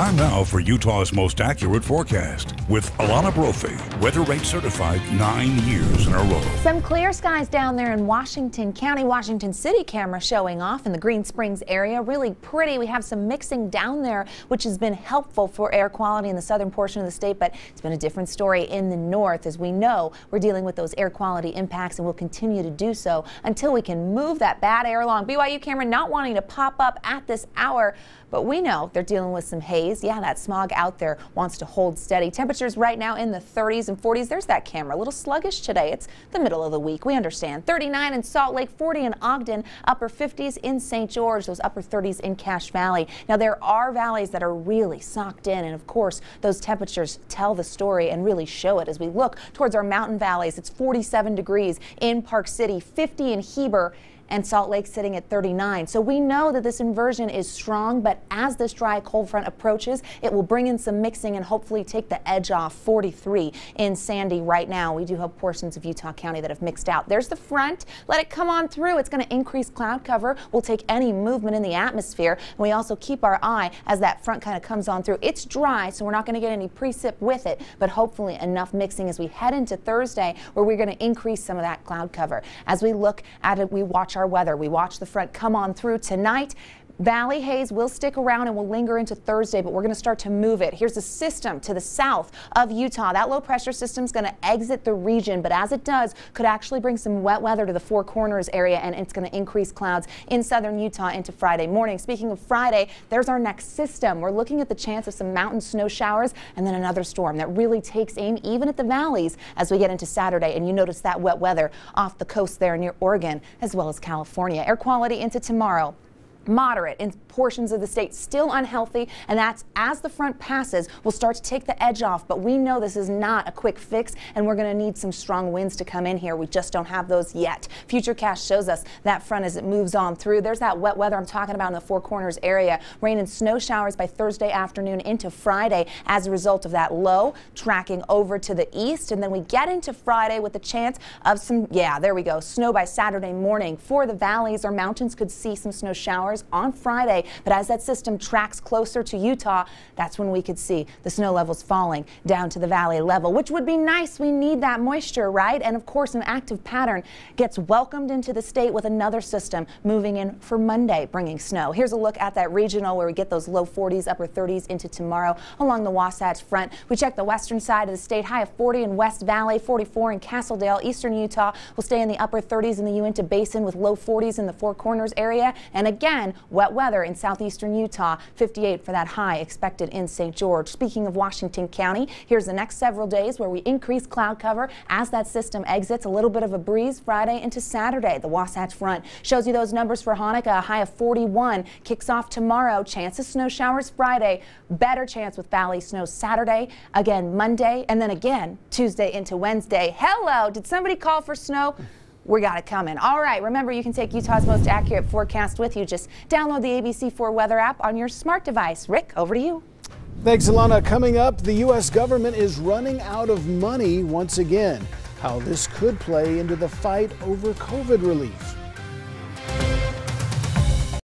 Time now for Utah's most accurate forecast with Alana Brophy, WeatheRate certified nine years in a row. Some clear skies down there in Washington County, Washington City camera showing off in the Green Springs area. Really pretty. We have some mixing down there, which has been helpful for air quality in the southern portion of the state, but it's been a different story in the north. As we know, we're dealing with those air quality impacts and we'll continue to do so until we can move that bad air along. BYU camera not wanting to pop up at this hour, but we know they're dealing with some haze. Yeah, that smog out there wants to hold steady. Temperatures right now in the 30s and 40s. There's that camera. A little sluggish today. It's the middle of the week. We understand. 39 in Salt Lake, 40 in Ogden, upper 50s in St. George, those upper 30s in Cache Valley. Now, there are valleys that are really socked in, and of course, those temperatures tell the story and really show it as we look towards our mountain valleys. It's 47 degrees in Park City, 50 in Heber and Salt Lake sitting at 39. So we know that this inversion is strong, but as this dry cold front approaches, it will bring in some mixing and hopefully take the edge off 43 in Sandy right now. We do have portions of Utah County that have mixed out. There's the front. Let it come on through. It's going to increase cloud cover. We'll take any movement in the atmosphere. And we also keep our eye as that front kind of comes on through. It's dry, so we're not going to get any precip with it, but hopefully enough mixing as we head into Thursday where we're going to increase some of that cloud cover. As we look at it, we watch our our weather. We watch the front come on through tonight. Valley haze will stick around and will linger into Thursday, but we're going to start to move it. Here's a system to the south of Utah. That low pressure system is going to exit the region, but as it does, could actually bring some wet weather to the Four Corners area, and it's going to increase clouds in southern Utah into Friday morning. Speaking of Friday, there's our next system. We're looking at the chance of some mountain snow showers and then another storm that really takes aim even at the valleys as we get into Saturday. And you notice that wet weather off the coast there near Oregon as well as California. Air quality into tomorrow moderate in portions of the state, still unhealthy, and that's as the front passes, we'll start to take the edge off. But we know this is not a quick fix, and we're going to need some strong winds to come in here. We just don't have those yet. future Futurecast shows us that front as it moves on through. There's that wet weather I'm talking about in the Four Corners area. Rain and snow showers by Thursday afternoon into Friday as a result of that low tracking over to the east. And then we get into Friday with the chance of some, yeah, there we go, snow by Saturday morning. For the valleys or mountains could see some snow showers on Friday. But as that system tracks closer to Utah, that's when we could see the snow levels falling down to the valley level, which would be nice. We need that moisture, right? And of course, an active pattern gets welcomed into the state with another system moving in for Monday, bringing snow. Here's a look at that regional where we get those low 40s, upper 30s into tomorrow along the Wasatch Front. We check the western side of the state, high of 40 in West Valley, 44 in Castle Dale. Eastern Utah will stay in the upper 30s in the Uinta Basin with low 40s in the Four Corners area. And again, wet weather in southeastern Utah, 58 for that high expected in St. George. Speaking of Washington County, here's the next several days where we increase cloud cover as that system exits. A little bit of a breeze Friday into Saturday. The Wasatch Front shows you those numbers for Hanukkah. A high of 41 kicks off tomorrow. Chance of snow showers Friday. Better chance with valley snow Saturday. Again Monday and then again Tuesday into Wednesday. Hello, did somebody call for snow? We got it coming. All right, remember you can take Utah's most accurate forecast with you. Just download the ABC4 weather app on your smart device. Rick, over to you. Thanks, Alana. Coming up, the U.S. government is running out of money once again. How this could play into the fight over COVID relief.